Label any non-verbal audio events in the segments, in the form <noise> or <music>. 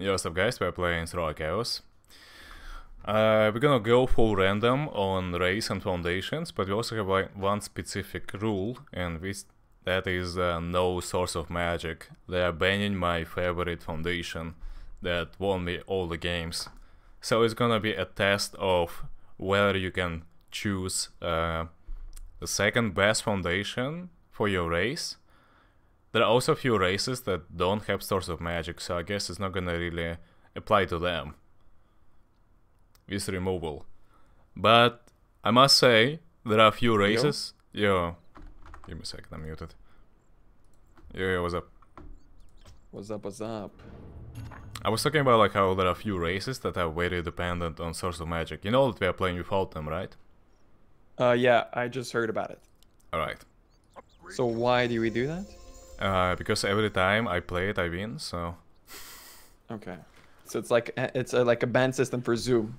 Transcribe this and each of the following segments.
Yo, what's up guys, we're playing Throw Chaos. Uh, we're gonna go full random on race and foundations, but we also have like one specific rule, and this, that is uh, no source of magic. They are banning my favorite foundation that won me all the games. So it's gonna be a test of whether you can choose uh, the second best foundation for your race. There are also a few races that don't have source of magic, so I guess it's not gonna really apply to them. This removal. But I must say, there are a few races. Yo, give me a second, I'm muted. Yo, yo, what's up? What's up? What's up? I was talking about like how there are a few races that are very dependent on source of magic. You know that we are playing without them, right? Uh, yeah, I just heard about it. Alright. So why do we do that? Uh, because every time I play it, I win, so... Okay. So it's like it's a, like a ban system for Zoom.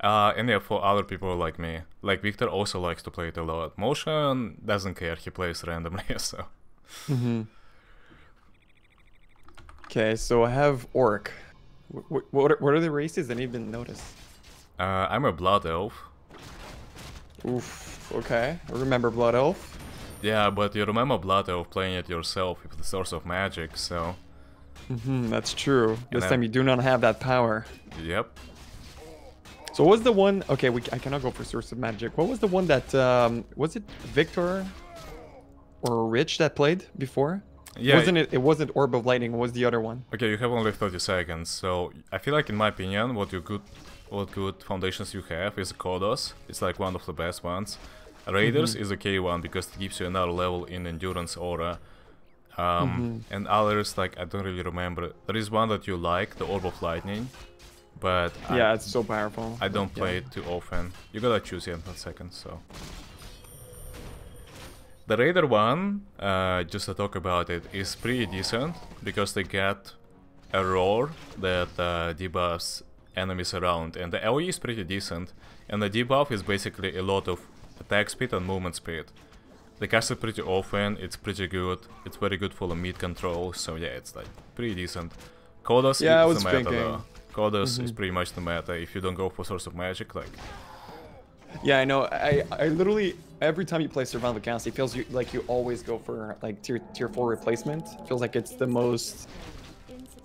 Uh, and yeah, for other people like me. Like Victor also likes to play it a lot. Motion doesn't care, he plays randomly, <laughs> so... Mm-hmm. Okay, so I have Orc. What, what, are, what are the races? I didn't even notice. Uh, I'm a Blood Elf. Oof, okay. I remember Blood Elf. Yeah, but you remember Blood Elf playing it yourself with the source of magic, so... Mm-hmm, that's true. This time you do not have that power. Yep. So what was the one? Okay, we I cannot go for source of magic. What was the one that um was it Victor or Rich that played before? Yeah, Wasn't it? It wasn't Orb of Lightning. What was the other one? Okay, you have only 30 seconds, so I feel like in my opinion, what you good, what good foundations you have is Kodos. It's like one of the best ones. Raiders is a K one because it gives you another level in endurance aura. Um, And others like I don't really remember. There is one that you like, the Orb of Lightning, but yeah, I, it's so powerful. I don't Yeah. play it too often. You gotta choose it in a second, so. The Raider one, uh, just to talk about it, is pretty decent because they get a roar that uh, debuffs enemies around, and the AoE is pretty decent. And the debuff is basically a lot of attack speed and movement speed. The cast it pretty often, it's pretty good, it's very good for the mid control, so yeah, it's like pretty decent. Kodos Yeah, is the meta though. Kodos is mm-hmm. pretty much the meta. If you don't go for Source of Magic, like Yeah, I know. I I literally every time you play Survival Chaos, it feels you, like you always go for like tier tier four replacement. feels like it's the most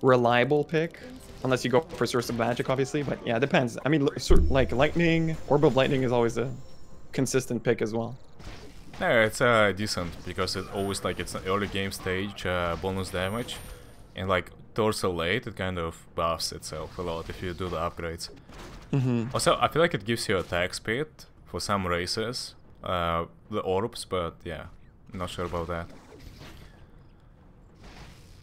reliable pick, unless you go for Source of Magic, obviously. But yeah, it depends. I mean, like Lightning, Orb of Lightning is always a consistent pick as well. Yeah, it's uh, decent because it's always like it's an early game stage uh, bonus damage, and like towards the late it kind of buffs itself a lot if you do the upgrades. Mm-hmm. Also, I feel like it gives you attack speed for some races, uh, the orbs, but yeah, not sure about that.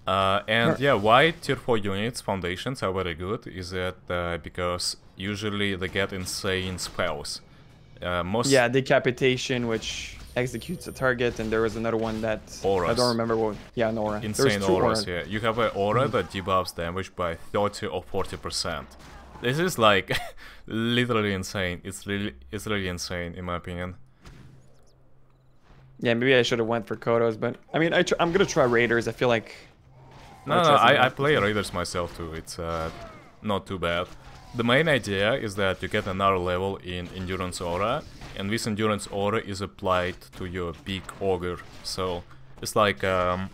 Uh, and yeah, why tier 4 units foundations are very good is that uh, because usually they get insane spells. Uh, most Yeah, decapitation, which executes a target, and there was another one that I don't remember what. Yeah, an aura. Insane auras. auras. Yeah, you have an aura that debuffs damage by 30 or 40 percent. This is like <laughs> literally insane. It's really, it's really insane in my opinion. Yeah, maybe I should have went for Kodos, but I mean, I tr- I'm gonna try Raiders. I feel like No, I'll no, I, I play Raiders myself too. It's uh, not too bad. The main idea is that you get another level in Endurance Aura, and this Endurance Aura is applied to your big ogre. So it's like um,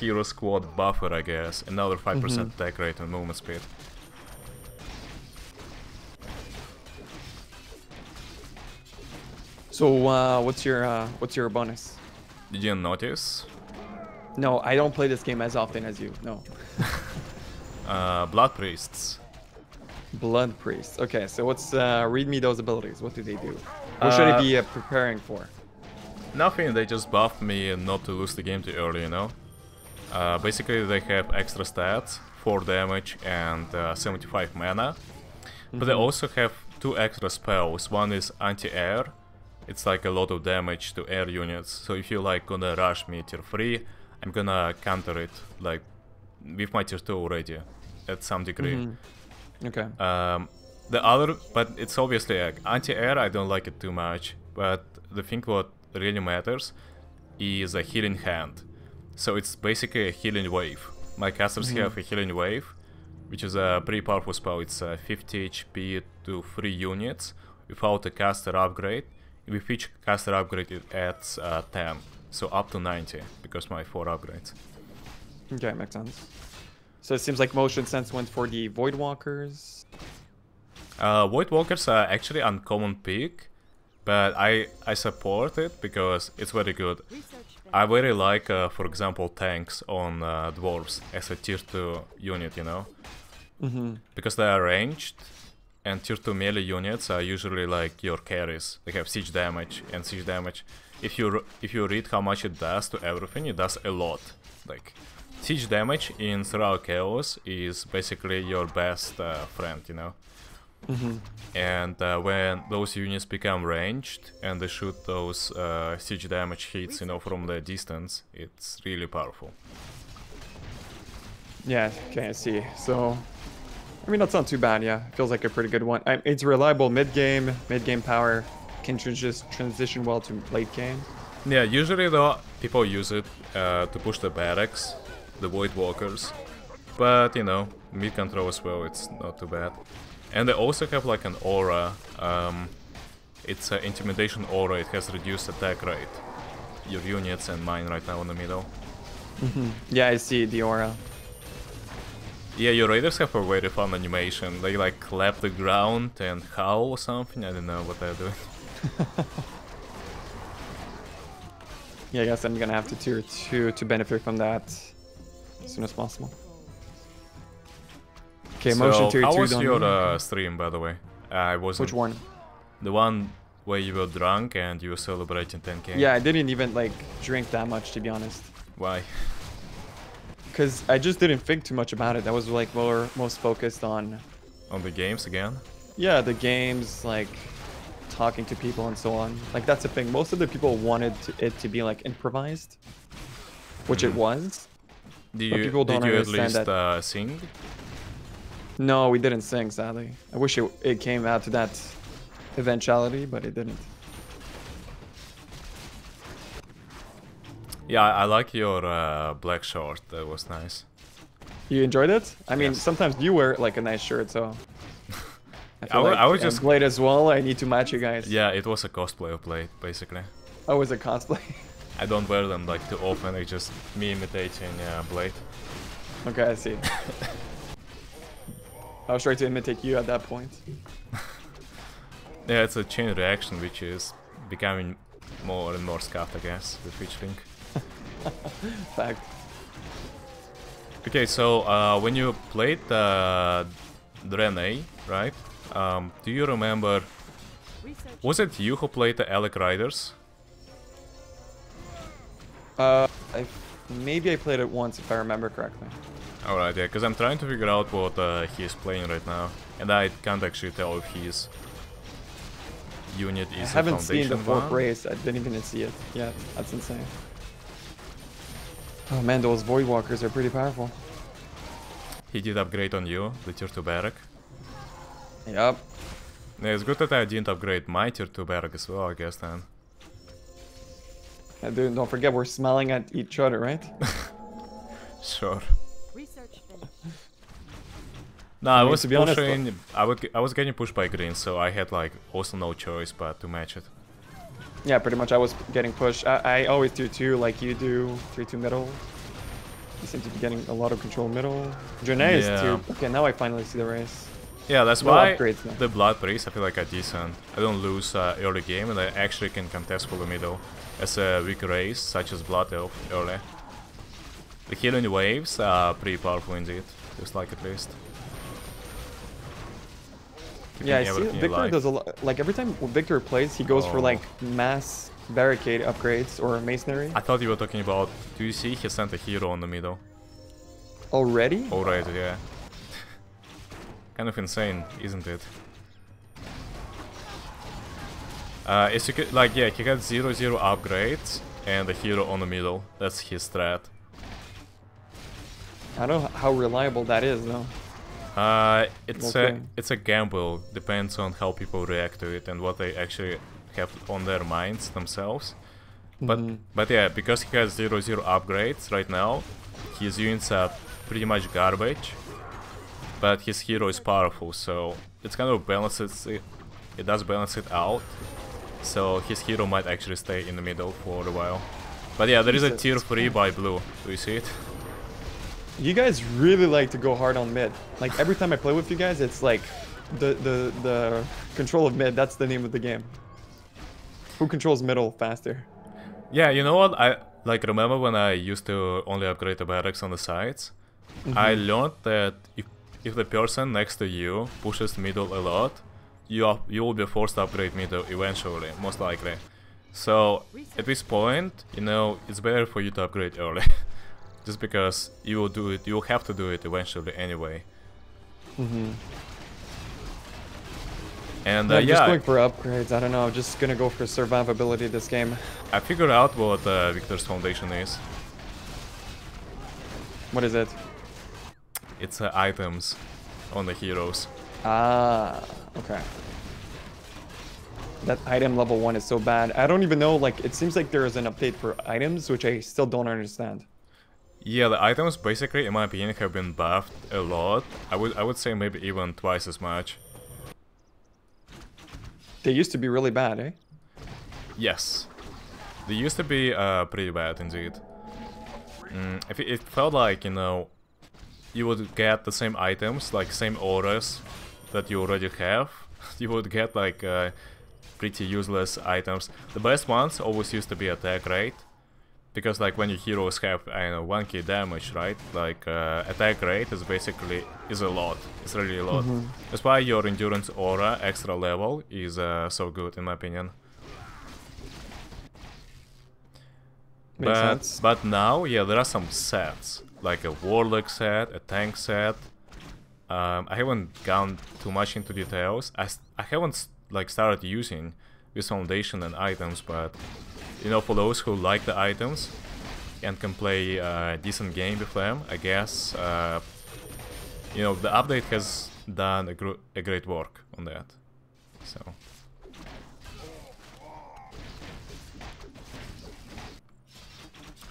Hero Squad buffer, I guess. Another 5% Mm-hmm. attack rate and movement speed. So, uh, what's your uh, what's your bonus? Did you notice? No, I don't play this game as often as you. No, <laughs> Uh, Blood Priests. Blood Priest. Okay, so what's uh, read me those abilities? What do they do? What should I Uh, be uh, preparing for? Nothing, they just buff me and not to lose the game too early, you know? Uh, basically, they have extra stats, 4 damage and uh, 75 mana. But they also have two extra spells. One is anti-air. It's like a lot of damage to air units. So if you like gonna rush me tier 3, I'm gonna counter it like with my tier 2 already at some degree. Okay. Um, the other, but it's obviously like anti-air. I don't like it too much. But the thing what really matters is a healing hand. So it's basically a healing wave. My casters have a healing wave, which is a pretty powerful spell. It's uh, 50 HP to 3 units without a caster upgrade. With each caster upgrade it adds uh, 10, so up to 90, because my 4 upgrades. Okay, makes sense. So it seems like Motion Sense went for the Void Walkers. Uh, Void Walkers are actually uncommon pick, but I I support it because it's very good. I very like, uh, for example, tanks on uh, dwarves as a tier 2 unit, you know, Mm-hmm. because they are ranged, and tier 2 melee units are usually like your carries. They have siege damage and siege damage. If you if you read how much it does to everything, it does a lot. Like siege damage in Thrall Chaos is basically your best uh, friend, you know. Mm-hmm. And uh, when those units become ranged and they shoot those uh, siege damage hits, you know, from the distance, it's really powerful. Yeah, okay, I see. So, I mean, that's not too bad, yeah. Feels like a pretty good one. I, it's reliable mid-game, mid-game power, can tran- just transition well to late game. Yeah, usually though people use it uh, to push the barracks, the Void Walkers, but you know, mid control as well, it's not too bad. And they also have like an aura. Um, it's an intimidation aura. It has reduced attack rate. Your units and mine right now in the middle. Mm-hmm. Yeah, I see the aura. Yeah, your raiders have a very fun animation. They like clap the ground and howl or something. I don't know what they're doing. <laughs> <laughs> Yeah, I guess I'm gonna have to tier 2 to benefit from that as soon as possible. Okay, motion so, tier how 2 was your uh, stream, by the way? I wasn't. Which one? The one where you were drunk and you were celebrating 10k. Yeah, I didn't even like drink that much to be honest. Why? Cause I just didn't think too much about it. I was like more most focused on On the games again? yeah, the games, like talking to people and so on. Like that's the thing. Most of the people wanted to, it to be like improvised, which it Mhm. was. Did But you, people don't did you at least that- uh, sing? No, we didn't sing, sadly. I wish it, it came out to that eventuality, but it didn't. Yeah, I, I like your uh, black short. That was nice. You enjoyed it? I mean, Yes. sometimes you wear like a nice shirt, so. <laughs> I, I like, I was just- Blade as well. I need to match you guys. Yeah, it was a cosplay of Blade, basically. Oh, it was a cosplay? <laughs> I don't wear them like too often. It's just me imitating uh, Blade. okay, I see. <laughs> I was trying to imitate you at that point. <laughs> Yeah, it's a chain reaction which is becoming more and more scuffed, I guess, with each link. <laughs> Fact. Okay, so uh, when you played uh, Draenei, right? Um, do you remember? Was it you who played the Elekk Riders? Uh, I, maybe I played it once if I remember correctly. Alright, yeah, because I'm trying to figure out what uh, he's playing right now, and I can't actually tell if his unit I is a haven't seen the fourth one. race. I didn't even see it yet. That's insane. Oh man, those Void Walkers are pretty powerful. He did upgrade on you, the tier 2 barrack. Yep. Yeah, it's good that I didn't upgrade my tier 2 barrack as well, I guess then. And dude, don't forget we're smiling at each other, right? <laughs> Sure. Research finished. No, I, I mean, was to be honest. I would. I was getting pushed by green, so I had like also no choice but to match it. Yeah, pretty much. I was getting pushed. I, I always do two, like you do. Three two middle. You seem to be getting a lot of control middle. Janae is Yeah. two. Okay, now I finally see the race. Yeah, that's No why upgrades, no. the blood priest I feel like are decent. I don't lose uh, early game, and I actually can contest for the middle as a weak race such as blood elf early. The healing waves are pretty powerful indeed, just like at least. Yeah, I see. Victor alive. does a lot. Like every time Victor plays, he goes for Oh. like mass barricade upgrades or masonry. I thought you were talking about. Do you see he sent a hero on the middle? Already? Already, yeah. <laughs> kind of insane, isn't it? Uh, as you could, like, yeah, he got zero zero upgrades and a hero on the middle. That's his strat. I don't know how reliable that is though. Uh, it's Okay. a it's a gamble. Depends on how people react to it and what they actually have on their minds themselves. But Mhm. but yeah, because he has zero zero upgrades right now, his units are pretty much garbage. but his hero is powerful, so it's kind of balances it. It does balance it out. So his hero might actually stay in the middle for a while. But yeah, there is a tier 3 by blue. Do you see it? You guys really like to go hard on mid. Like every time I play with you guys, it's like the the the control of mid. That's the name of the game. Who controls middle faster? Yeah, you know what? I like remember when I used to only upgrade the barracks on the sides. Mm -hmm. I learned that if if the person next to you pushes middle a lot, you are, you will be forced to upgrade middle eventually, most likely. So at this point, you know, it's better for you to upgrade early. <laughs> Just because you will do it, you will have to do it eventually anyway. Mm -hmm. And uh, yeah, just going for upgrades. I don't know. I'm just gonna go for survivability this game. I figured out what uh, Victor's foundation is. What is it? It's uh, items on the heroes. Ah, okay. That item level one is so bad. I don't even know. Like, it seems like there is an update for items, which I still don't understand. Yeah, the items basically, in my opinion, have been buffed a lot. I would I would say maybe even twice as much. They used to be really bad, eh? Yes. They used to be uh, pretty bad indeed. Mm, it, it felt like, you know, you would get the same items, like same auras that you already have. <laughs> you would get like uh, pretty useless items. The best ones always used to be attack rate because like when your heroes have I know 1k damage right like uh, attack rate is basically is a lot it's really a lot mm -hmm. that's why your endurance aura extra level is uh, so good in my opinion Makes but sense. but now yeah there are some sets like a warlock set a tank set um, I haven't gone too much into details I, I haven't like started using this foundation and items but you know, for those who like the items and can play a decent game with them, I guess, uh, you know, the update has done a, gr a great work on that. So.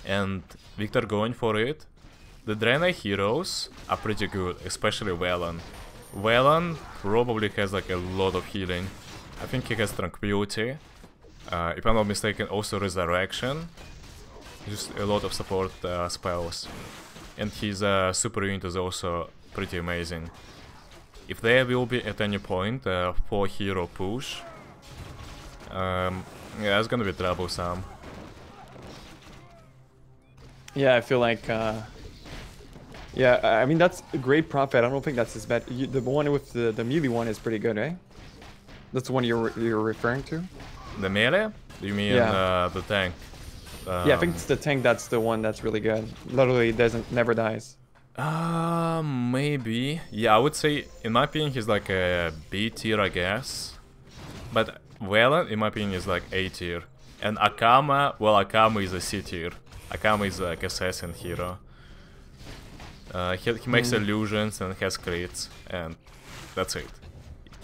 And Victor going for it. The Draenei heroes are pretty good, especially Velen. Velen probably has like a lot of healing. I think he has Tranquility, uh, if I'm not mistaken, also Resurrection. Just a lot of support uh, spells. And his uh, super unit is also pretty amazing. If there will be at any point a 4 hero push, um, yeah, it's gonna be troublesome. Yeah, I feel like, uh, yeah, I mean that's a great profit. I don't think that's as bad. You, the one with the the melee one is pretty good, eh? That's the one you're you're referring to. The melee? You mean yeah. uh, the tank? Um, yeah, I think it's the tank that's the one that's really good. Literally doesn't never dies. Uh, maybe. Yeah, I would say, in my opinion, he's like a B tier, I guess. But Velen, in my opinion, is like A tier. And Akama, well, Akama is a C tier. Akama is like assassin hero. Uh, he, he makes mm. illusions and has crits, and that's it.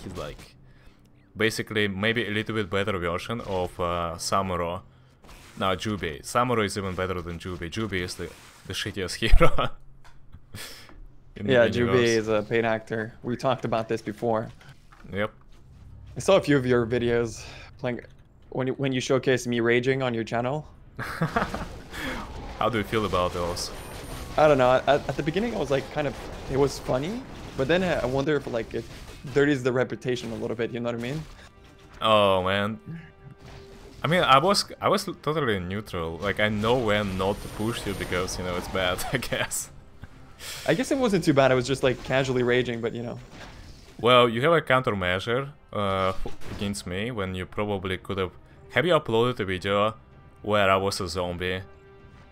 He's like basically maybe a little bit better version of uh, Samuro. Now Jubi. Samuro is even better than Jubi. Jubi is the, the shittiest <laughs> hero. yeah, Jubi is a paid actor. We talked about this before. Yep. I saw a few of your videos playing when you, when you showcased me raging on your channel. <laughs> How do you feel about those? I don't know. At, at, the beginning, I was like, kind of, it was funny, but then I wonder if like it dirties the reputation a little bit. You know what I mean? Oh man. I mean, I was I was totally neutral. Like I know when not to push you because you know it's bad. <laughs> I guess. I guess it wasn't too bad. I was just like casually raging, but you know. Well, you have a countermeasure uh, against me when you probably could have. Have you uploaded a video where I was a zombie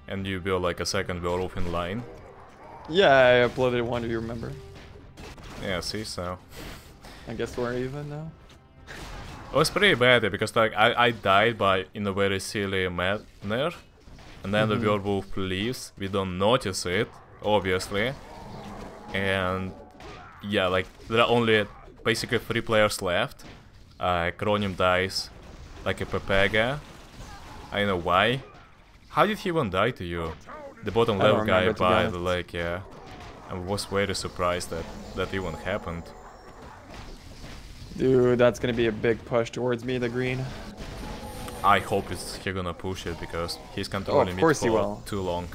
and you built like a second werewolf in line? Yeah, I uploaded one. Do you remember? Yeah, see so. I guess we're even now. It was pretty bad because like I, I died by in a very silly manner and then mm -hmm. the mm-hmm. werewolf leaves, we don't notice it, obviously. And yeah, like there are only basically three players left. Uh, Kronim dies like a Pepega. I don't know why. How did he even die to you? The bottom level guy by the lake, yeah. I was very surprised that that even happened. Dude, that's gonna be a big push towards me, the green. I hope it's he gonna push it because he's controlling Oh, of me course he for will. too long.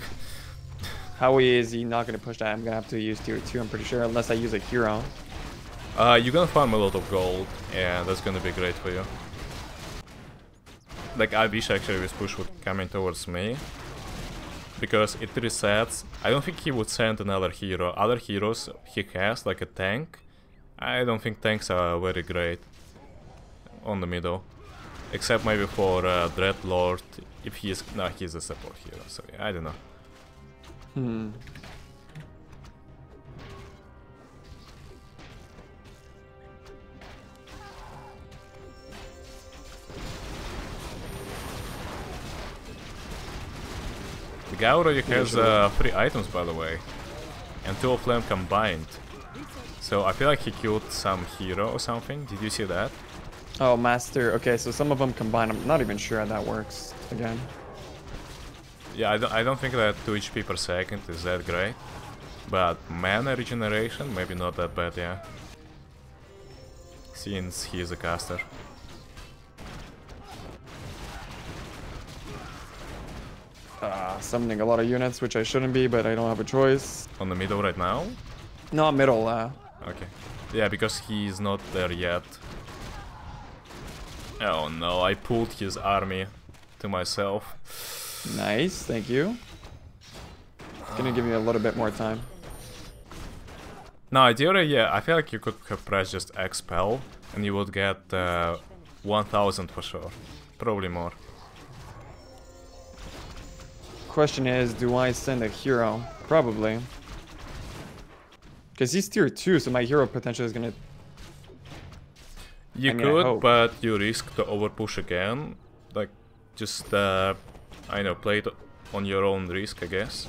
How is he not gonna push that? I'm gonna have to use tier 2, I'm pretty sure, unless I use a hero. Uh, you're gonna farm a lot of gold, and that's gonna be great for you. Like, I wish actually this push would come in towards me. Because it resets. I don't think he would send another hero. Other heroes he has, like a tank. I don't think tanks are very great on the middle. Except maybe for uh, Dreadlord, if he is... No, he's a support hero, so I don't know. Hmm. Guy already has uh, three items, by the way, and two of them combined. So I feel like he killed some hero or something. Did you see that? Oh, master. Okay, so some of them combine. I'm not even sure how that works again. Yeah, I don't, I don't think that 2 HP per second is that great. But mana regeneration, maybe not that bad, yeah. Since he is a caster. Uh, summoning a lot of units, which I shouldn't be, but I don't have a choice. On the middle right now? Not middle, uh. Okay. Yeah, because he's not there yet. Oh no, I pulled his army to myself. Nice, thank you. It's gonna give me a little bit more time. No, ideally, yeah, I feel like you could have pressed just expel and you would get uh, 1000 for sure. Probably more. Question is, do I send a hero? Probably. Because he's tier 2, so my hero potential is gonna... You I mean, could, but you risk to overpush again. Like, just, uh, I know, play it on your own risk, I guess.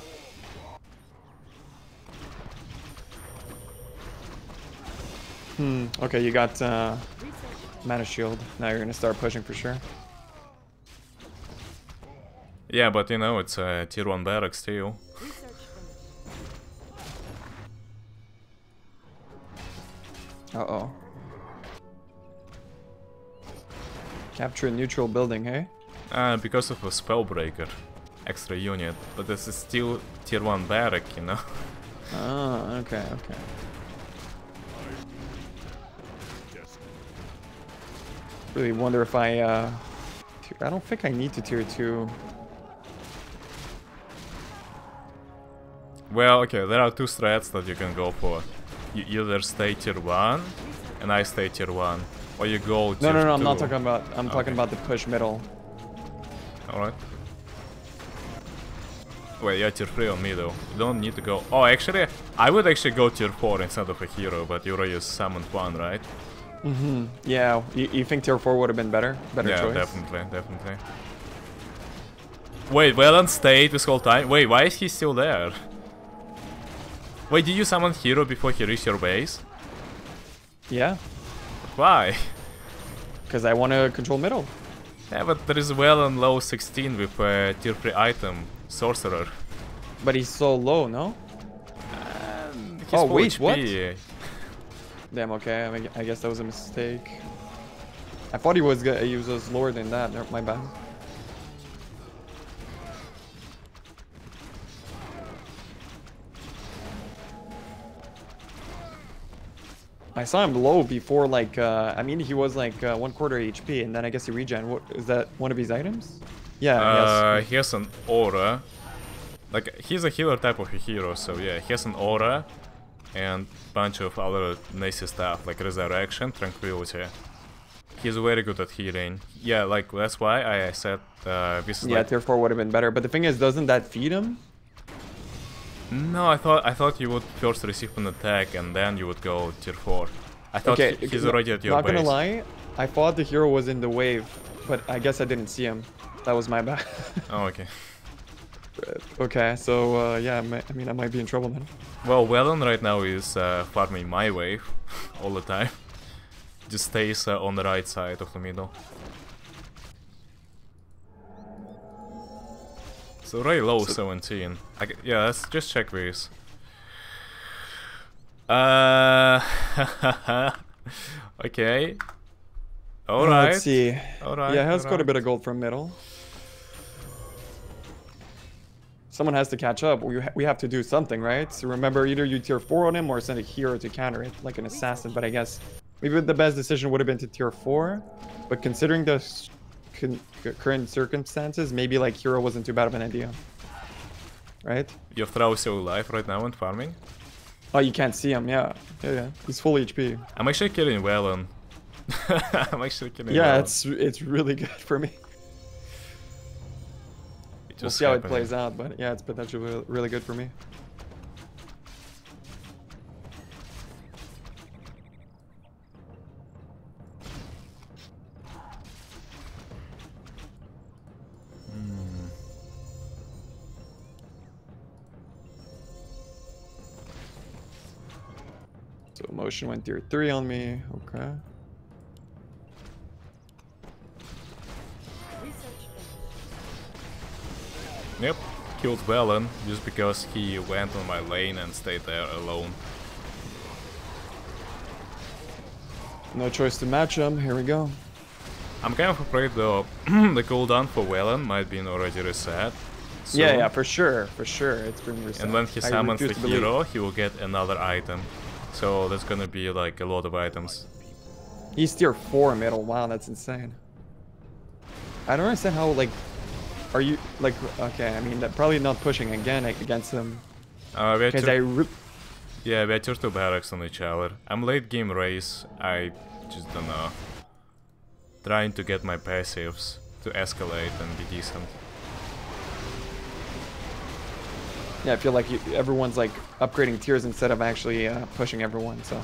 Hmm, okay, you got uh, mana shield. Now you're gonna start pushing for sure. Yeah, but you know, it's a tier 1 barracks still. Uh-oh. Capture a neutral building, hey? Uh, because of a spellbreaker. Extra unit. But this is still tier 1 barrack, you know? <laughs> Oh, okay, okay. Really wonder if I, uh... I don't think I need to tier 2. Well, okay, there are two strats that you can go for. You either stay tier 1, and I stay tier 1. Or you go No, no, no, I'm not talking about... I'm Okay. talking about the push middle. Alright. Wait, yeah, tier 3 on me though. You don't need to go... Oh, actually, I would actually go tier 4 instead of a hero, but you already summoned one, right? Mm-hmm. Yeah, you, you think tier 4 would have been better? Better yeah, choice? definitely, definitely. Wait, Velen stayed this whole time? Wait, why is he still there? Wait, did you summon hero before he reached your base? Yeah, Why? <laughs> because I want to control middle. Yeah, but there is Velen low 16 with a tier 3 item, Sorcerer. But he's so low, no? Um, oh, he's Oh, wait, what? <laughs> Damn, okay, I, mean, I guess that was a mistake. I thought he was gonna he was lower than that. My bad. I saw him low before, like, uh, I mean, he was like uh, one quarter HP, and then I guess he regen. What is that? One of his items? Yeah. Uh, yes. he has an aura. Like, he's a healer type of a hero, so yeah, he has an aura and bunch of other nice stuff, like resurrection, tranquility. He's very good at healing. Yeah, like, that's why I said uh, this is Yeah, like... tier four would have been better. But the thing is, doesn't that feed him? No, I thought I thought you would first receive an attack and then you would go tier 4. I thought okay, he- he's already at your not base. Not gonna lie, I thought the hero was in the wave, but I guess I didn't see him. That was my bad. <laughs> Oh, okay. <laughs> okay, so uh, yeah, I, I mean, I might be in trouble then. Well, Velen right now is uh, farming my wave <laughs> all the time. Just stays uh, on the right side of the middle. So Ray low 17. I g yeah, let's just check this. Uh, <laughs> okay. All Uh. Let's see. All right. yeah, has all quite a bit of gold from middle. Someone has to catch up. We, ha we have to do something, right? So remember, either you tier 4 on him or send a hero to counter it, like an assassin. But I guess maybe the best decision would have been to tier 4. But considering the current circumstances, maybe like hero wasn't too bad of an idea. Right? Your throw is still alive right now and farming. Oh, you can't see him. Yeah. Yeah, yeah. He's full HP. I'm actually killing Velen. <laughs> I'm actually killing Yeah, Velen. it's it's really <laughs> good for me. It We'll see how it plays out, but yeah, it's potentially really good for me. So went tier 3 on me, okay. Yep, killed Velen just because he went on my lane and stayed there alone. No choice to match him, here we go. I'm kind of afraid though, <clears throat> the cooldown for Velen might be already reset. yeah, yeah, for sure, for sure, it's been reset. And when he summons the believe. hero, he will get another item. So there's gonna be like a lot of items. He's tier 4 middle, wow, that's insane. I don't understand how, like, are you, like, okay, I mean, that probably not pushing again against him. Uh, we Because I, yeah, we are tier 2 barracks on each other. I'm late game race, I just don't know. Trying to get my passives to escalate and be decent. Yeah, I feel like you, everyone's, like, upgrading tiers instead of actually uh, pushing everyone, so.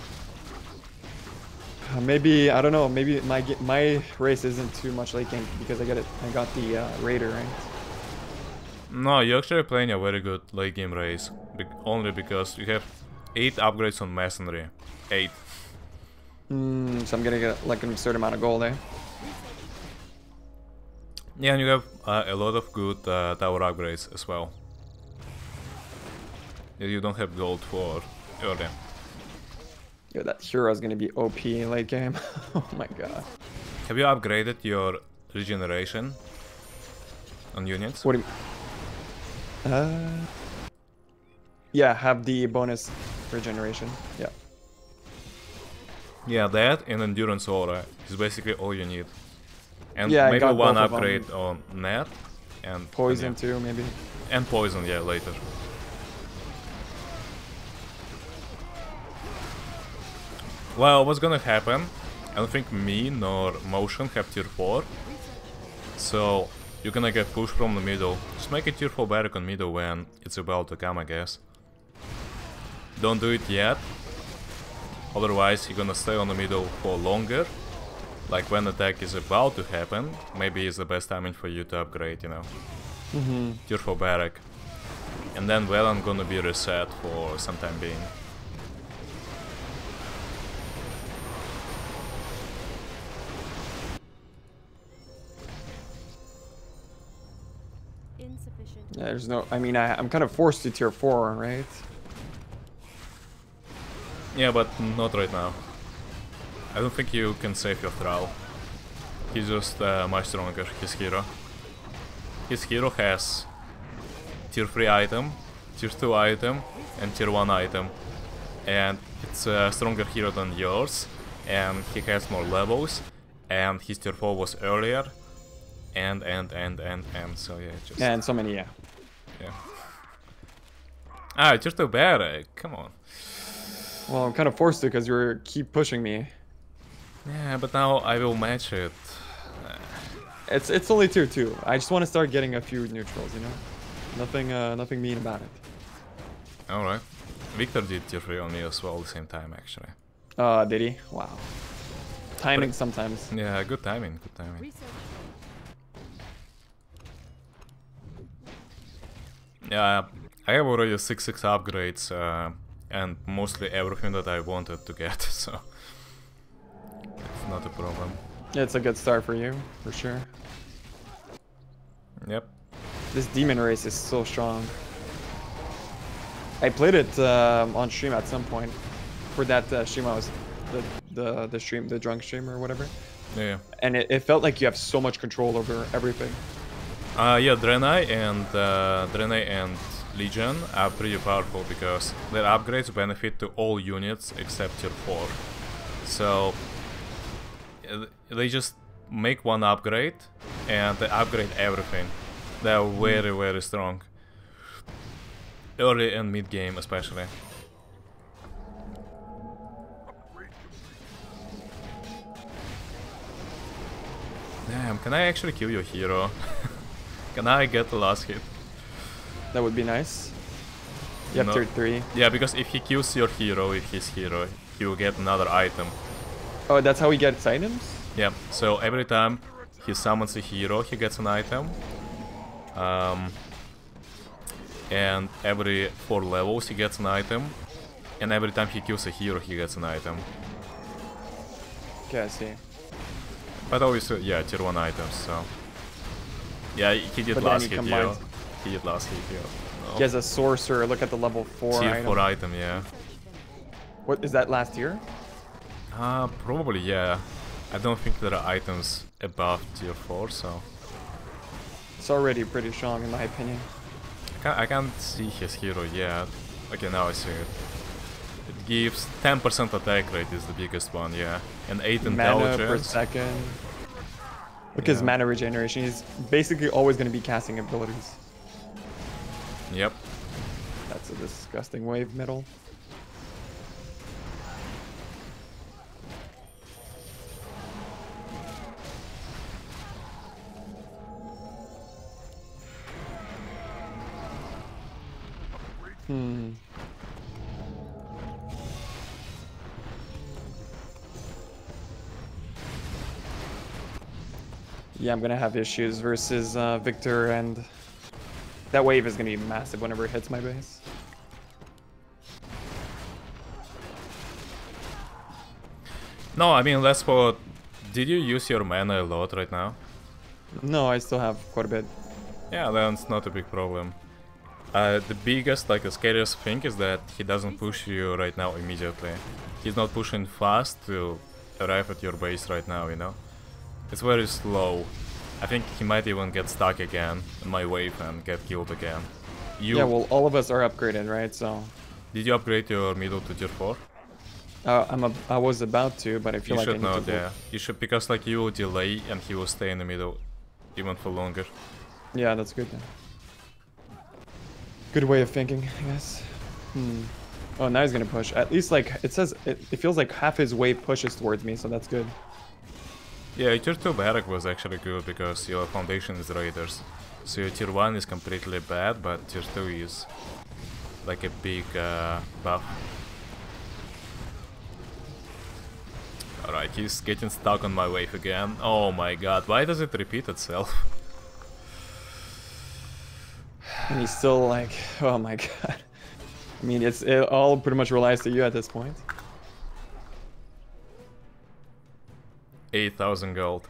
Uh, maybe, I don't know, maybe my my race isn't too much late game because I got it, I got the uh, Raider, right? No, you're actually playing a very good late game race. Be only because you have 8 upgrades on Masonry. 8. Hmm, so I'm gonna get, like, an absurd amount of gold, eh? Yeah, and you have uh, a lot of good uh, tower upgrades as well. Yeah, You don't have gold for early. Yo, that is gonna be OP in late game. <laughs> oh my god. Have you upgraded your regeneration on units? What do you... Uh... Yeah, have the bonus regeneration. Yeah. Yeah, that and endurance aura is basically all you need. And Yeah, maybe one both of 'em. upgrade on net and Poison and, too, maybe. and poison, yeah, later. Well, what's gonna happen? I don't think me nor Motion have tier 4. So you're gonna get pushed from the middle. Just make a tier 4 barrack on middle when it's about to come, I guess. Don't do it yet. Otherwise, you're gonna stay on the middle for longer. Like when attack is about to happen, maybe it's the best timing for you to upgrade, you know. Mm-hmm. Tier 4 barrack. And then Velen gonna be reset for some time being. Insufficient. Yeah, there's no... I mean, I, I'm kind of forced to tier 4, right? Yeah, but not right now. I don't think you can save your Thrall. He's just uh, much stronger, his hero. His hero has tier 3 item, tier 2 item, and tier 1 item. And it's a stronger hero than yours, and he has more levels, and his tier 4 was earlier, and, and, and, and, and, so yeah, just... Yeah, and so many, yeah. yeah. Ah, just tier 2 barrack, come on. Well, I'm kind of forced to because you keep pushing me. Yeah, but now I will match it. It's it's only tier 2. I just want to start getting a few neutrals, you know? Nothing, uh, nothing mean about it. Alright. Victor did tier 3 on me as well at the same time, actually. Uh, did he? Wow. Timing sometimes. Yeah, good timing, good timing. Research. Yeah, I have already 6 6 upgrades, uh, and mostly everything that I wanted to get, <laughs> so. It's not a problem. It's a good start for you, for sure. Yep. This demon race is so strong. I played it um, on stream at some point. for that uh, stream I was the the the stream the drunk stream or whatever, Yeah. and it, it felt like you have so much control over everything. Uh, yeah, Draenei and uh, Draenei and Legion are pretty powerful because their upgrades benefit to all units except tier 4. So they just make one upgrade and they upgrade everything. They are very very strong. Early and mid game especially. Damn, can I actually kill your hero? <laughs> can I get the last hit? That would be nice. You have No. tier three. Yeah, because if he kills your hero, if his hero, he will get another item. Oh, that's how he gets items. Yeah, so every time he summons a hero, he gets an item. Um, and every four levels, he gets an item. And every time he kills a hero, he gets an item. Okay, I see. But obviously, yeah, tier 1 items, so... Yeah, he did last you. He did last hit you. He has a sorcerer. Look at the level four Tier item. 4 item, yeah. What is that last tier? Uh, probably, yeah. I don't think there are items above tier 4, so... It's already pretty strong in my opinion. I can't, I can't see his hero yet. Okay, now I see it. It gives 10% attack rate is the biggest one, yeah. And 8 Mana per second. Look at his mana regeneration. He's basically always going to be casting abilities. Yep. That's a disgusting wave middle. Hmm. Yeah, I'm gonna have issues versus uh, Victor, and that wave is gonna be massive whenever it hits my base. No, I mean, that's what... Did you use your mana a lot right now? No, I still have quite a bit. Yeah, then it's not a big problem. Uh, the biggest, like the scariest thing is that he doesn't push you right now immediately. He's not pushing fast to arrive at your base right now, you know? It's very slow. I think he might even get stuck again in my wave and get killed again. You Yeah, well, all of us are upgraded, right? So did you upgrade your middle to tier 4? uh, I'm a, I was about to, but I feel You like I should need not, to. yeah. You should because like you will delay and he will stay in the middle even for longer. Yeah, that's good. Then. Good way of thinking, I guess. Hmm. Oh, now he's gonna push. At least like it says, it, it feels like half his wave pushes towards me, so that's good. Yeah, tier 2 barrack was actually good because your foundation is raiders. So your tier 1 is completely bad, but tier 2 is like a big uh, buff. Alright, he's getting stuck on my wave again. Oh my god, why does it repeat itself? <sighs> And he's still like, oh my <laughs> god. I mean, it's it all pretty much relies to you at this point. 8000 gold.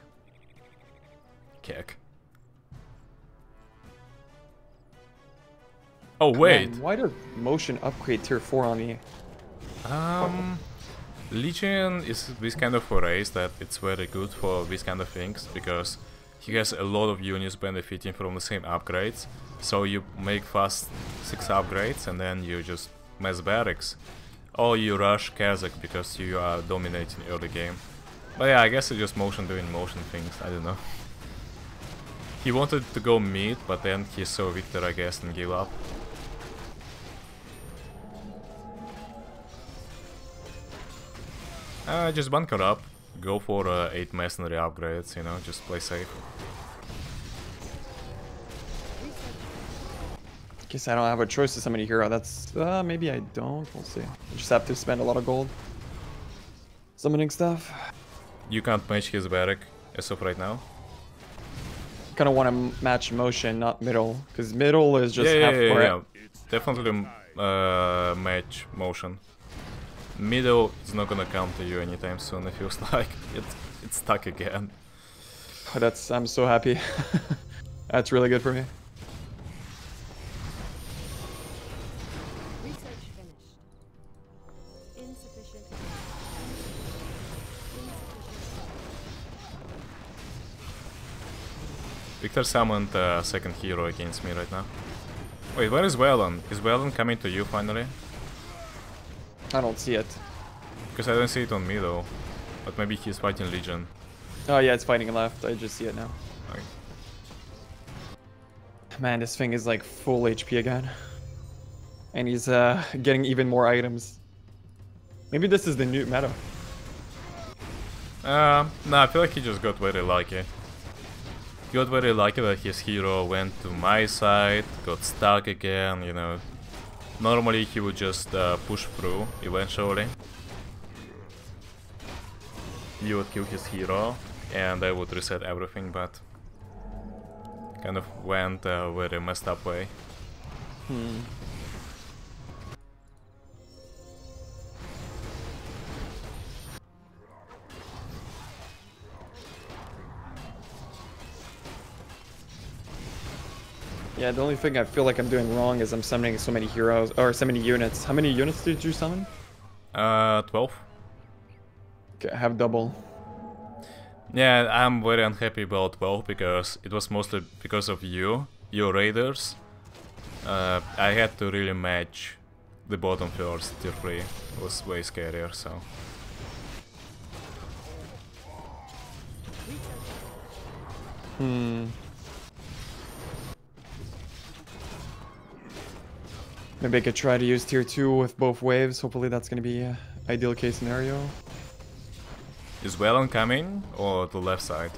Kick. Oh wait, Man, why does motion upgrade tier four on me? Um, Legion is this kind of a race that it's very good for these kind of things because he has a lot of units benefiting from the same upgrades. So you make fast six upgrades and then you just mess barracks. Or you rush Kazakh because you are dominating early game. But yeah, I guess it's just motion doing motion things, I don't know. He wanted to go mid, but then he saw Victor, I guess, and gave up. Uh, just bunker up, go for uh, 8 mercenary upgrades, you know, just play safe. Guess I don't have a choice to summon a hero. That's uh, maybe I don't. We'll see. I just have to spend a lot of gold. Summoning stuff. You can't match his barrack as of right now. Kind of want to match motion, not middle, because middle is just yeah, half yeah, yeah, yeah. Definitely uh, match motion. Middle is not gonna come to you anytime soon, it feels <laughs> like. It, it's stuck again. Oh, that's I'm so happy. <laughs> that's really good for me. Victor summoned a second hero against me right now. Wait, where is Velen? Is Velen coming to you finally? I don't see it. Because I don't see it on me though. But maybe he's fighting Legion. Oh yeah, it's fighting left. I just see it now. Okay. Man, this thing is like full HP again. And he's uh, getting even more items. Maybe this is the new meta. Um, nah, I feel like he just got very lucky. Got very lucky that his hero went to my side, got stuck again, you know. Normally he would just uh, push through eventually. He would kill his hero and I would reset everything, but kind of went a very messed up way. Hmm. Yeah, the only thing I feel like I'm doing wrong is I'm summoning so many heroes, or so many units. How many units did you summon? Uh, 12. Okay, I have double. Yeah, I'm very unhappy about 12 because it was mostly because of you, your raiders. Uh, I had to really match the bottom first, tier 3. It was way scarier, so... Hmm. Maybe I could try to use tier 2 with both waves. Hopefully that's gonna be a ideal case scenario. Is Velen coming or the left side?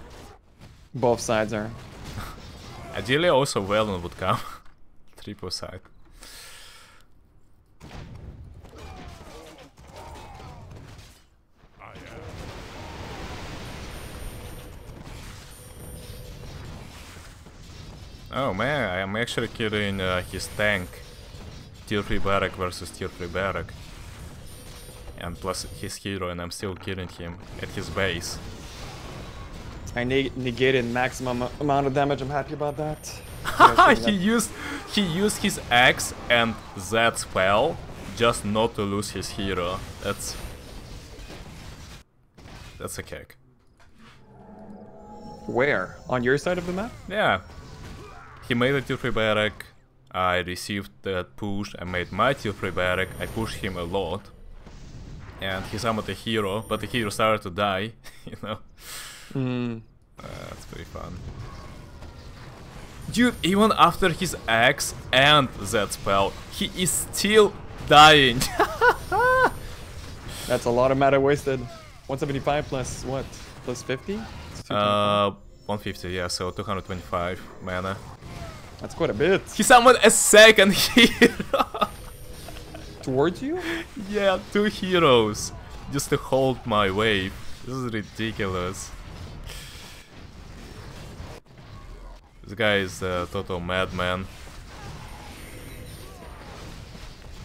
Both sides are. <laughs> Ideally also Velen would come. <laughs> Triple side. Oh man, I am actually killing uh, his tank. Tier 3 Barak versus Tier 3 Barak. And plus his hero and I'm still killing him at his base. I ne negated maximum amount of damage. I'm happy about that. <laughs> he used he used his axe and that spell just not to lose his hero. That's that's a kick. Where? On your side of the map? Yeah. He made a tier 3 barrack. I received that push. I made my tier 3 barrack. I pushed him a lot. And he summoned a hero, but the hero started to die, <laughs> you know. Hmm. Uh, that's pretty fun. Dude, even after his axe and that spell, he is still dying. <laughs> That's a lot of mana wasted. 175 plus what? Plus 50? uh, 150, yeah, so 225 mana. That's quite a bit. He summoned a second <laughs> hero! Towards you? yeah, two heroes. Just to hold my wave. This is ridiculous. This guy is a total madman.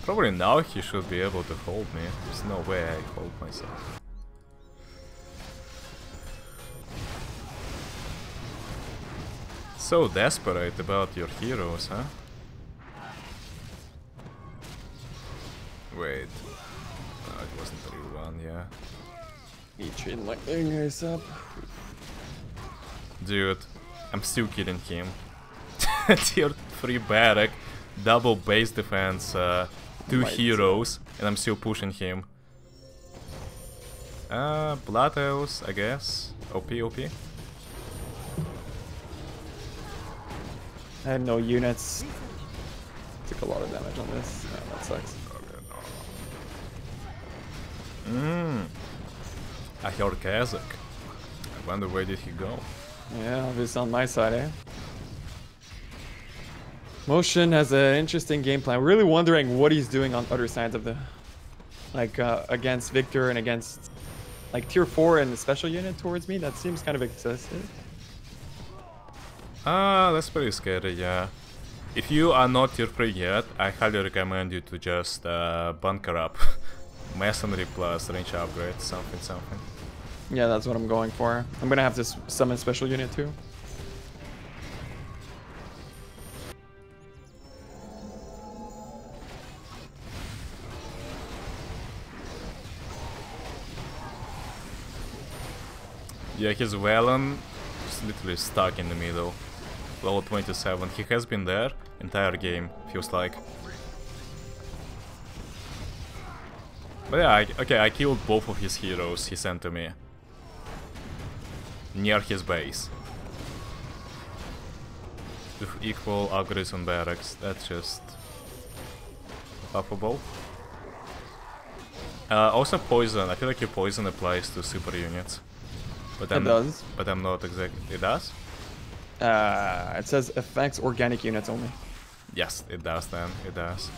Probably now he should be able to hold me. There's no way I hold myself. So desperate about your heroes, huh? Wait. No, it wasn't the real one, yeah. Me chain lightning guys up. Dude, I'm still killing him. <laughs> Tier 3 barrack, double base defense, uh, two Might heroes, and I'm still pushing him. Uh, Elves, I guess. OP, OP. I have no units. Took a lot of damage on this. Yeah, that sucks. Mmm. I heard Kazakh. I wonder where did he go? Yeah, this on my side, eh? Motion has an interesting game plan. Really wondering what he's doing on other sides of the... Like, uh, against Victor and against... Like, tier 4 and the special unit towards me? That seems kind of excessive. Ah, that's pretty scary, yeah. If you are not tier 3 yet, I highly recommend you to just uh, bunker up. <laughs> Masonry plus range upgrade, something, something. Yeah, that's what I'm going for. I'm gonna have to summon special unit too. Yeah, his Velen is literally stuck in the middle. Level 27. He has been there entire game, feels like. But yeah, I, okay, I killed both of his heroes he sent to me. Near his base. With equal agres and barracks, that's just... laughable. Uh, also poison, I feel like your poison applies to super units. But I'm, does. But I'm not exactly... It does? Uh, it says affects organic units only. Yes, it does then, it does.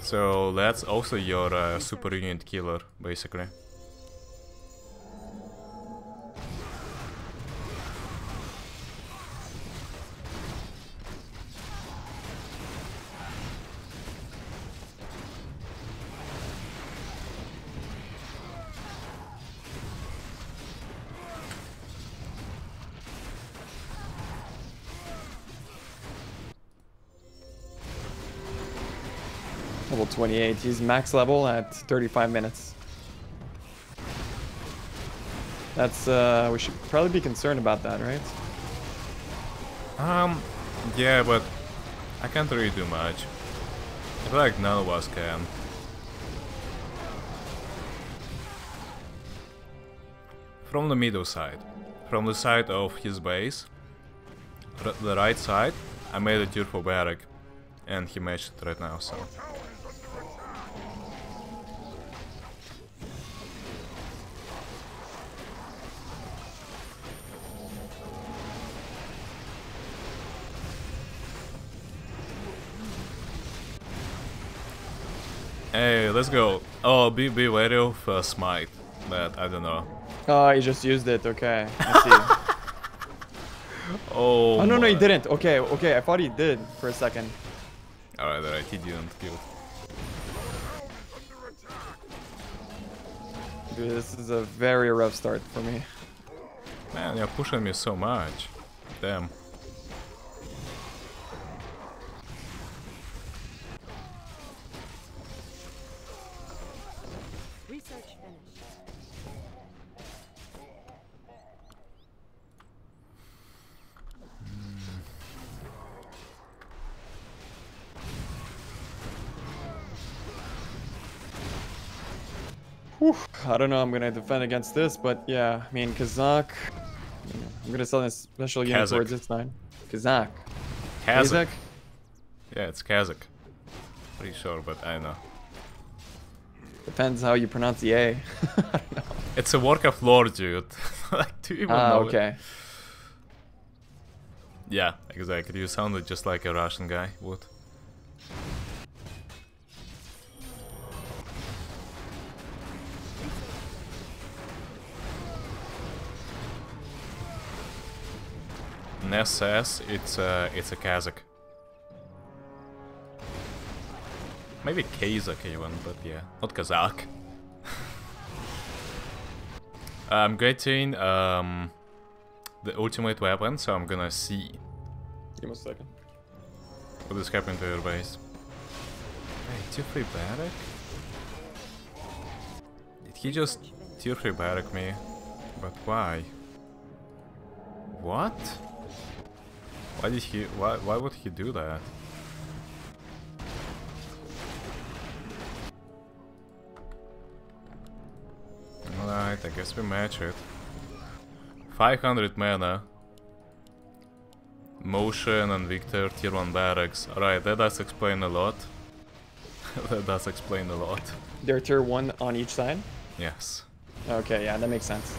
So that's also your uh, super unit killer, basically. Level 28. He's max level at 35 minutes. That's, uh, we should probably be concerned about that, right? Um, yeah, but I can't really do much. I feel like none of us can. From the middle side, from the side of his base, the right side, I made a tier for barrack, and he matched it right now, so... let's go. Oh, be, be wary of uh, smite. That, I don't know. Oh, he just used it. Okay, I see. <laughs> Oh, oh, no, no, he didn't. Okay, okay, I thought he did for a second. Alright, alright, he didn't kill. Dude, this is a very rough start for me. Man, you're pushing me so much. Damn. I don't know I'm gonna defend against this, but yeah, I mean, Kazakh. I'm gonna sell this special unit Kazakh. towards this line. Kazak. Kazakh. Yeah, it's Kazak. Pretty sure, but I know. Depends how you pronounce the A. <laughs> I don't know. It's a work of lore, dude. <laughs> like, do you even Ah, know it? okay. Yeah, exactly. You sounded just like a Russian guy would. Ness says it's a, it's a Kazakh. Maybe Kazakh even, but yeah, not Kazakh. <laughs> I'm getting um, the ultimate weapon, so I'm gonna see Give me a second. what is happening to your base. Hey, tier 3 barrack? Did he just tier 3 barrack me? But why? What? Why did he, why, why would he do that? Alright, I guess we match it. 500 mana. Motion and Victor tier 1 barracks. Alright, that does explain a lot. <laughs> that does explain a lot. They're tier one on each side. Yes. Okay, yeah, that makes sense.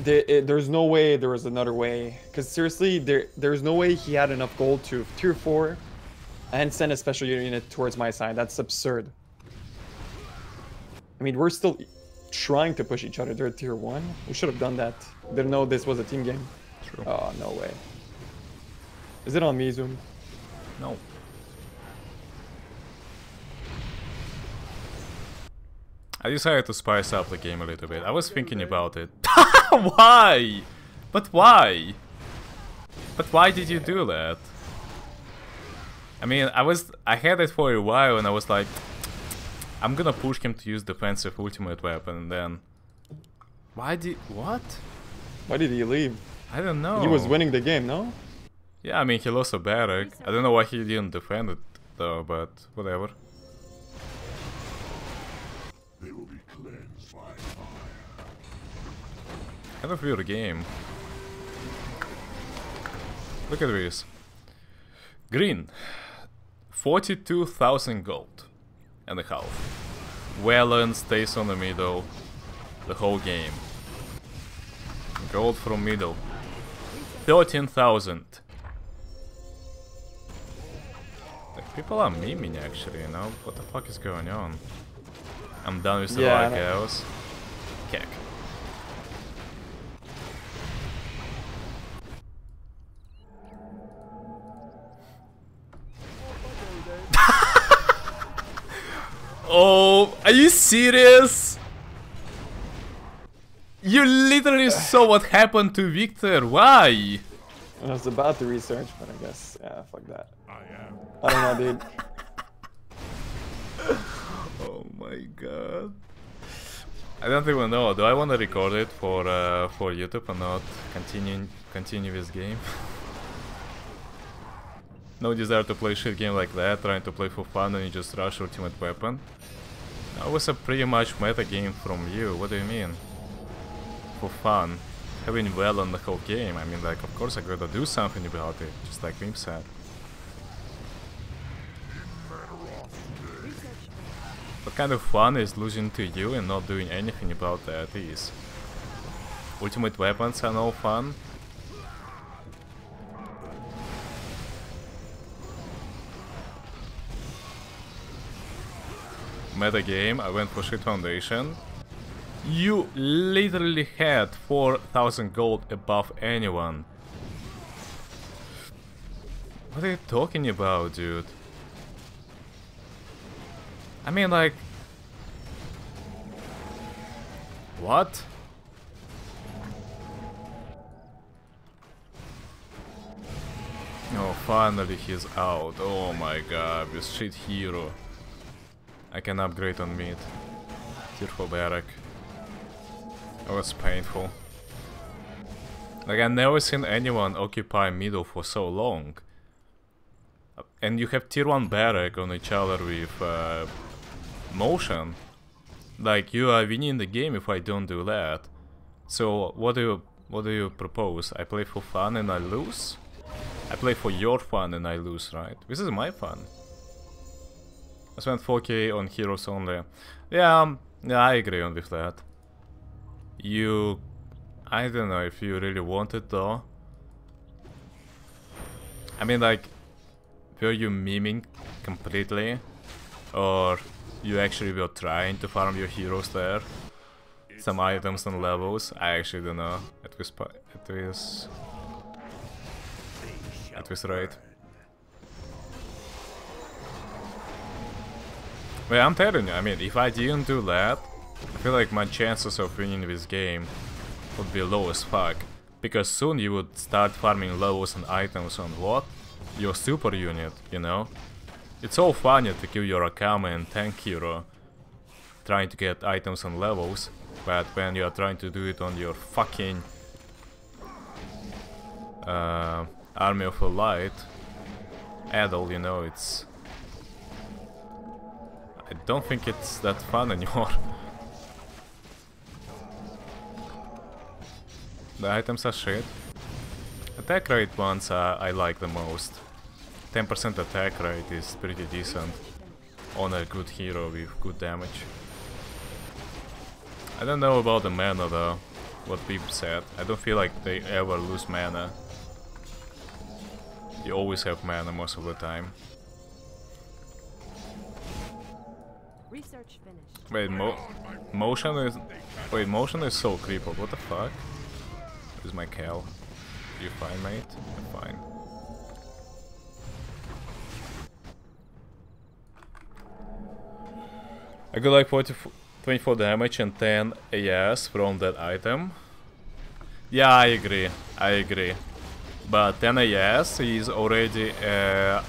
There, it, there's no way there was another way. Because seriously, there there's no way he had enough gold to tier 4 and send a special unit towards my side. That's absurd. I mean, we're still trying to push each other. They're tier 1. We should have done that. Didn't know this was a team game. True. Oh, no way. Is it on me, Zoom? No. I decided to spice up the game a little bit. I was thinking about it. <laughs> <laughs> why? But why? But why did you do that? I mean, I was I had it for a while and I was like <tsk> I'm gonna push him to use defensive ultimate weapon and then Why did... What? Why did he leave? I don't know. He was winning the game, no? Yeah, I mean, he lost a barrack. I don't know why he didn't defend it, though, but whatever. Kind of weird game. Look at this. Green. 42,000 gold. And a half. Velen stays on the middle. The whole game. Gold from middle. 13,000. People are memeing actually, you know? What the fuck is going on? I'm done with the yeah, chaos. Keck. oh, are you serious? You literally saw what happened to Victor. Why? I was about to research, but I guess, yeah, fuck that. I don't know, dude. <laughs> oh my god. I don't even know. Do I want to record it for uh, for YouTube or not? Continue continue this game. <laughs> no desire to play shit game like that, trying to play for fun and you just rush ultimate weapon. That was a pretty much meta game from you. What do you mean? For fun. Having Velen the whole game. I mean, like, of course I gotta do something about it, just like Mim said. What kind of fun is losing to you and not doing anything about that is? Ultimate weapons are no fun. Meta game, I went for shit foundation. You literally had 4000 gold above anyone. What are you talking about, dude? I mean, like... What? Oh, finally he's out. Oh my god, this shit hero. I can upgrade on mid. Tearful Barrack. That was painful. Like, I've never seen anyone occupy middle for so long. And you have tier 1 barrack on each other with uh, motion. Like you are winning the game if I don't do that. So what do you what do you propose? I play for fun and I lose? I play for your fun and I lose, right? This is my fun. I spent 4k on heroes only. Yeah, um, yeah, I agree on with that. You... I don't know if you really want it though. I mean like... Were you memeing completely? Or you actually were trying to farm your heroes there. Some items and levels. I actually don't know at this at this at this rate. But I'm telling you, I mean, if I didn't do that, I feel like my chances of winning this game would be low as fuck. Because soon you would start farming levels and items on what? Your super unit, you know? It's so funny to kill your Akame and tank hero trying to get items and levels, but when you are trying to do it on your fucking uh, Army of the Light Adel, you know, it's... I don't think it's that fun anymore. <laughs> the items are shit. Attack rate ones uh, I like the most. 10% attack rate is pretty decent on a good hero with good damage. I don't know about the mana though, what people said. I don't feel like they ever lose mana. You always have mana most of the time. Research finished. Wait, mo motion is... Wait, motion is so creepy. What the fuck? Is my Cal? You fine, mate? I'm fine. I got like 40, 24 damage and 10 AS from that item. Yeah, I agree. I agree. But 10 AS is already a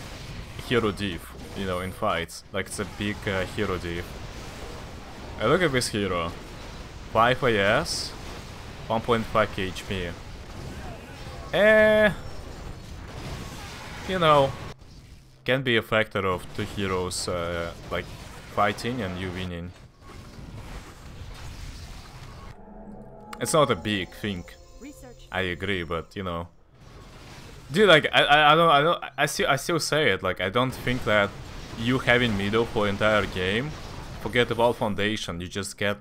hero div, you know, in fights. Like it's a big uh, hero div. I look at this hero. 5 AS, 1.5 HP. Eh, you know, can be a factor of two heroes uh, like fighting and you winning. It's not a big thing. I agree, but you know, dude, like I, I, don't, I don't, I still, I still say it. Like I don't think that you having middle for entire game, forget about foundation. You just get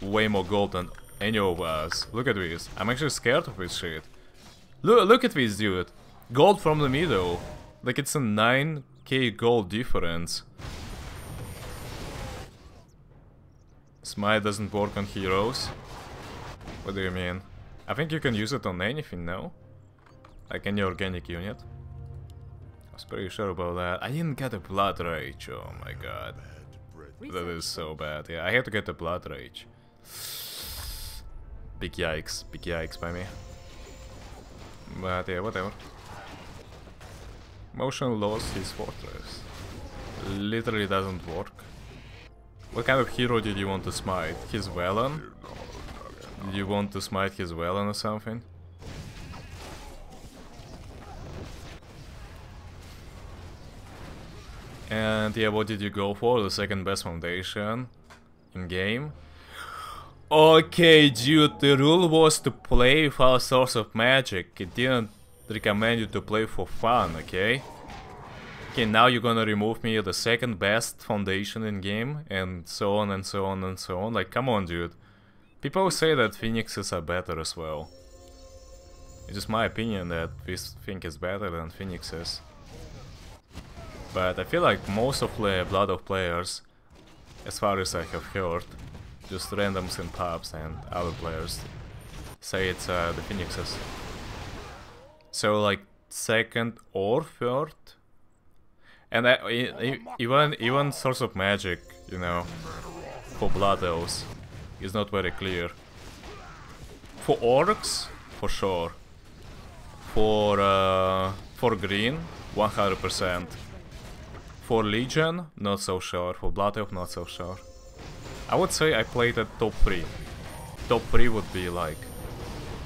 way more gold than any of us. Look at this. I'm actually scared of this shit. Look, look at this dude. Gold from the middle. Like it's a 9k gold difference. Smite doesn't work on heroes. What do you mean? I think you can use it on anything now. Like any organic unit. I was pretty sure about that. I didn't get a blood rage. Oh my god. That is so bad. Yeah, I had to get the blood rage. Big yikes. Big yikes by me. But yeah, whatever. Motion lost his fortress. Literally doesn't work. What kind of hero did you want to smite? His Velen? Did you want to smite his Velen or something? And yeah, what did you go for? The second best foundation in game? Okay, dude, the rule was to play without source of magic. It didn't recommend you to play for fun, okay? Okay, now you're gonna remove me the second best foundation in game, and so on and so on and so on. Like, come on, dude. People say that phoenixes are better as well. It's just my opinion that this thing is better than phoenixes. But I feel like most of the Blood of players, as far as I have heard, just randoms in pubs and other players say it's uh, the phoenixes. So like second or third, and I, even even source of magic, you know, for blood elves is not very clear. For orcs, for sure. For uh, for green, 100%. For Legion, not so sure. For Blood Elf, not so sure. I would say I played at top 3. Top 3 would be like,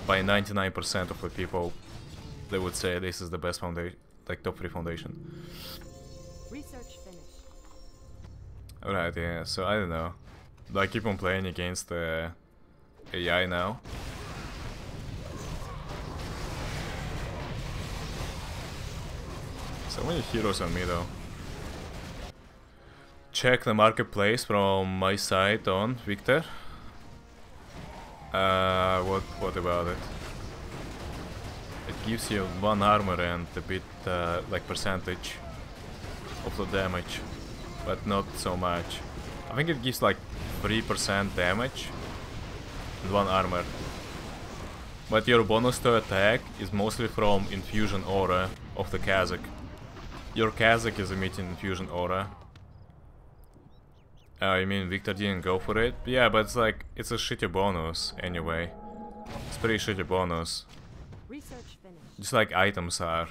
by 99% of the people, they would say this is the best foundation, like top 3 foundation. Research finished. Alright, yeah, so I don't know. Do I keep on playing against the AI now? So many heroes on me though check the marketplace from my side on Victor. Uh, what what about it? It gives you one armor and a bit uh, like percentage of the damage, but not so much. I think it gives like 3% damage and one armor. But your bonus to attack is mostly from infusion aura of the Kazakh. Your Kazakh is emitting infusion aura, Oh, I mean Victor didn't go for it? Yeah, but it's like, it's a shitty bonus anyway. It's pretty shitty bonus. Just like items are.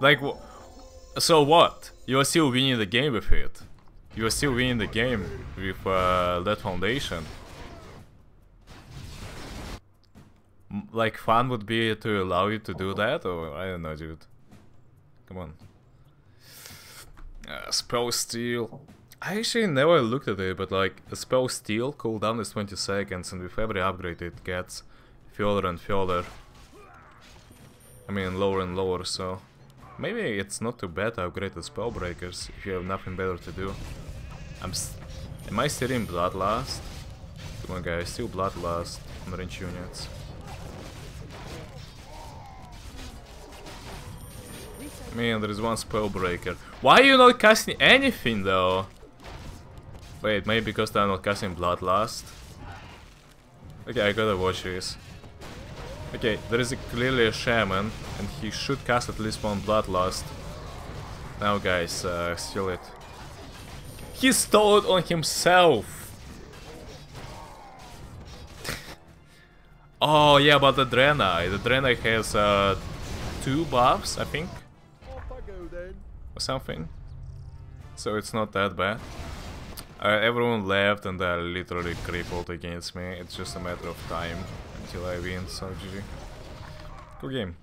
Like, so what? You are still winning the game with it. You are still winning the game with uh, that foundation. M like, fun would be to allow you to do that, or I don't know, dude. Come on. Uh, spell steal. I actually never looked at it, but like a spell steal cooldown is 20 seconds and with every upgrade it gets further and further. I mean lower and lower, so maybe it's not too bad to upgrade the spell breakers if you have nothing better to do. I'm Am I still in Bloodlust? Come on guys, still Bloodlust on range units. Man, there is one spell breaker. Why are you not casting anything though? Wait, maybe because they're not casting Bloodlust? Okay, I gotta watch this. Okay, there is a, clearly a Shaman, and he should cast at least one Bloodlust. Now guys, uh, steal it. He stole it on himself! <laughs> oh yeah, but the Draenei. The Draenei has uh, two buffs, I think. Or something. So it's not that bad. Uh, everyone left and they're literally crippled against me. It's just a matter of time until I win, so GG. Good game.